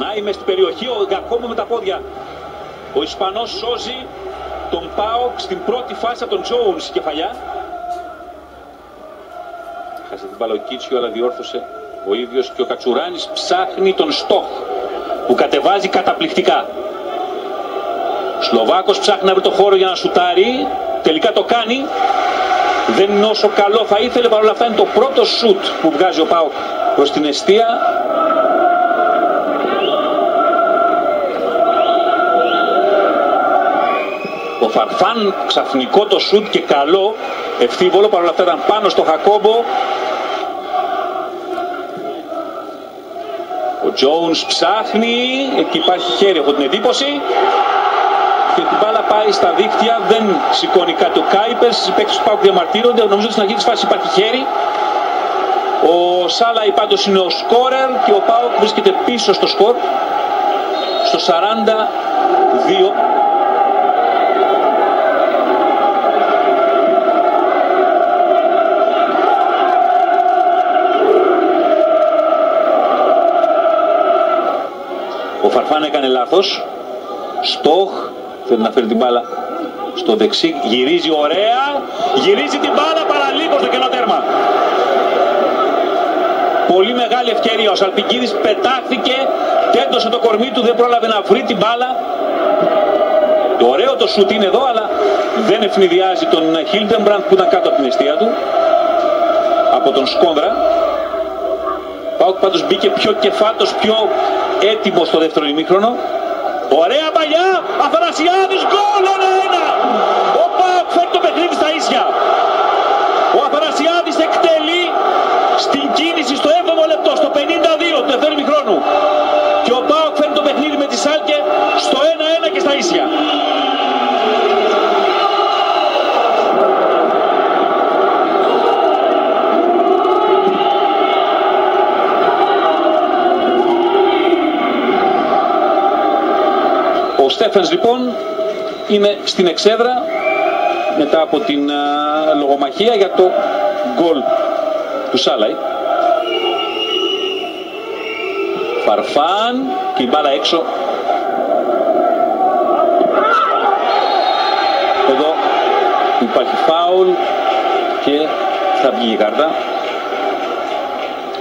Περνάει μες στην περιοχή ο Γκακόμο με τα πόδια. Ο Ισπανός σώζει τον Πάοκ στην πρώτη φάση από τον Τζόουνς η κεφαλιά. Χάσε την Παλοκίτσιο αλλά διόρθωσε ο ίδιος και ο Κατσουράνης ψάχνει τον Στόχ που κατεβάζει καταπληκτικά. Σλοβάκος ψάχνει να βρει το χώρο για να σουτάρει. Τελικά το κάνει. Δεν είναι όσο καλό θα ήθελε. Παρ' όλα αυτά είναι το πρώτο σουτ που βγάζει ο Πάοκ προς την αιστεία. Φαρφάν ξαφνικό το σουτ και καλό ευθύβολο. Παρ' όλα αυτά ήταν πάνω στο Χακόμπο. Ο Τζόουνς ψάχνει. Εκεί υπάρχει χέρι από την εντύπωση και την μπάλα πάει στα δίκτυα, δεν σηκώνει κάτι ο Κάιπερς. Οι παίκτες του Πάουκ διαμαρτύρονται. Νομίζω ότι στην αρχή της φάσης υπάρχει χέρι. Ο Σάλαϊ πάντως είναι ο σκόρερ και ο Πάουκ βρίσκεται πίσω στο σκορ στο 42. Φαρφάν έκανε λάθος. Στόχ Θέλει να φέρει την μπάλα στο δεξί. Γυρίζει ωραία. Γυρίζει την μπάλα παραλίγο στο κενό τέρμα. Πολύ μεγάλη ευκαιρία. Ο Σαλπικίδης πετάχθηκε. Τέντωσε το κορμί του. Δεν πρόλαβε να βρει την μπάλα. Το ωραίο το σουτ είναι εδώ αλλά δεν ευνηδιάζει τον Χίλτεμπραντ που ήταν κάτω από την αιστεία του. Από τον Σκόνδρα. Πάω πάντως μπήκε πιο κεφάτος, πιο έτοιμος στο δεύτερο ημίχρονο. Ωραία παλιά, Αθανασιάδης, γκολ, ένα-ένα. Ο Πάοκ φέρνει το παιχνίδι στα ίσια. Ο Αθανασιάδης εκτελεί στην κίνηση στο 7ο λεπτό, στο 52 του δεύτερου χρόνου. Στέφενς λοιπόν είναι στην εξέδρα μετά από την α, λογομαχία για το γκολ του Σάλαϊ. Φαρφάν και η μπάλα έξω. Εδώ υπάρχει φάουλ και θα βγει η κάρτα.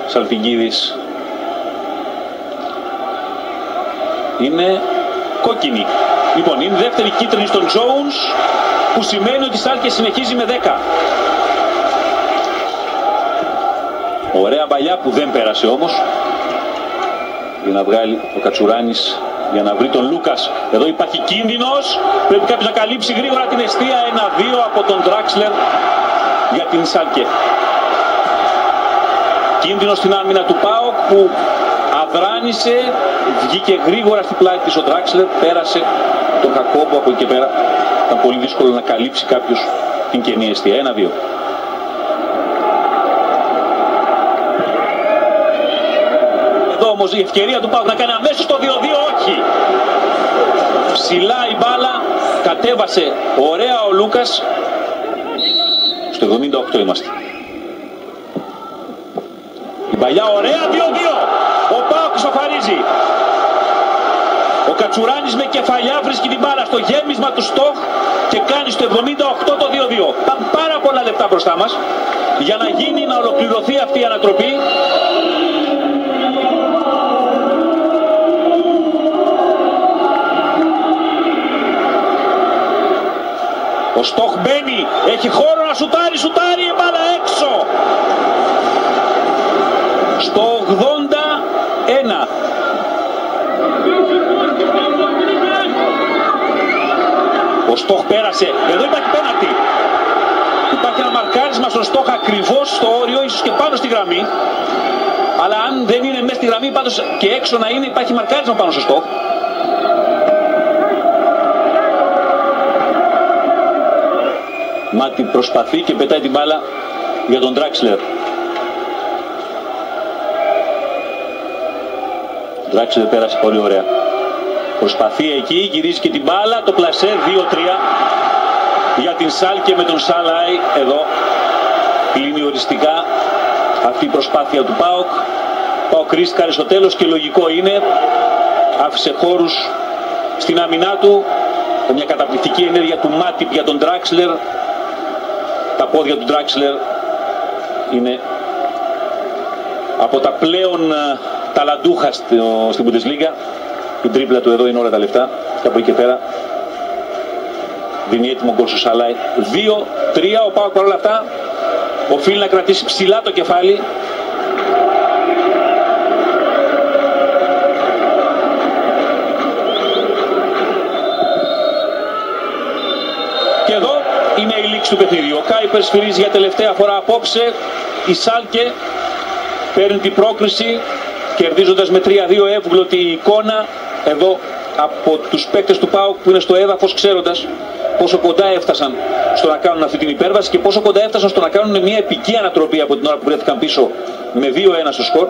Σαλφιγκίδης είναι κόκκινη. Λοιπόν, είναι δεύτερη κίτρινη στον Jones που σημαίνει ότι η Σάλκε συνεχίζει με 10. Ωραία παλιά που δεν πέρασε όμως για να βγάλει ο Κατσουράνης για να βρει τον Λούκας. Εδώ υπάρχει κίνδυνος. Πρέπει κάποιος να καλύψει γρήγορα την αιστεία. Ένα-δύο από τον Τράξλερ για την Σάλκε. Κίνδυνος στην άμυνα του Πάοκ που αδράνησε, βγήκε γρήγορα στην πλάτη της ο Ντράξλερ, πέρασε τον Κακόμπο από εκεί και πέρα. Ήταν πολύ δύσκολο να καλύψει κάποιος την κενή αιστεία. Ένα-δύο. Εδώ όμως η ευκαιρία του Πάου να κάνει αμέσως το 2-2, όχι. Ψηλά η μπάλα, κατέβασε ωραία ο Λούκας. Στο 78 είμαστε. Η παλιά ωραία 2-2. Ο Πάοκ σοφαρίζει. Ο Κατσουράνης με κεφαλιά βρίσκει την μπάλα στο γέμισμα του Στόχ και κάνει στο 78 το 2-2. Πάνε πάρα πολλά λεπτά μπροστά μας για να γίνει, να ολοκληρωθεί αυτή η ανατροπή. Ο Στόχ μπαίνει, έχει χώρο να σουτάρει, σουτάρει η μπάλα έξω. Στο 81 Ο Στόχ πέρασε. Εδώ υπάρχει πέναλτι. Υπάρχει ένα μαρκάρισμα στον Στόχ ακριβώς στο όριο, ίσως και πάνω στη γραμμή. Αλλά αν δεν είναι μέσα στη γραμμή, πάντως και έξω να είναι, υπάρχει μαρκάρισμα πάνω στο Στόχ. Μάτι προσπαθεί και πετάει την μπάλα για τον Τράξλερ. Τράξλερ πέρασε πολύ ωραία. Προσπαθεί εκεί, γυρίζει και την μπάλα, το πλασέ 2-3 για την Σάλκε με τον Σάλαϊ εδώ. Κλείνει οριστικά αυτή η προσπάθεια του ΠΑΟΚ. ΠΑΟΚ ρίσκαρε στο τέλος και λογικό είναι άφησε χώρους στην άμυνά του μια καταπληκτική ενέργεια του Μάτιπ για τον Ντράξλερ τα πόδια του Ντράξλερ είναι από τα πλέον ε, ταλαντούχα στην Bundesliga. Η τρίπλα του εδώ είναι όλα τα λεφτά και από εκεί και πέρα. Δίνει έτοιμο γκολ στο Σαλάι. 2-3 ο Πάοκ παρόλα αυτά. Οφείλει να κρατήσει ψηλά το κεφάλι. Και εδώ είναι η λήξη του παιχνίδιου. Ο Κάιπερς σφυρίζει για τελευταία φορά απόψε. Η Σάλκε παίρνει την πρόκριση κερδίζοντας με 3-2 εύγλωτη εικόνα εδώ από τους παίκτες του ΠΑΟΚ που είναι στο έδαφος ξέροντας πόσο κοντά έφτασαν στο να κάνουν αυτή την υπέρβαση και πόσο κοντά έφτασαν στο να κάνουν μια επική ανατροπή από την ώρα που βρέθηκαν πίσω με 2-1 στο σκορ.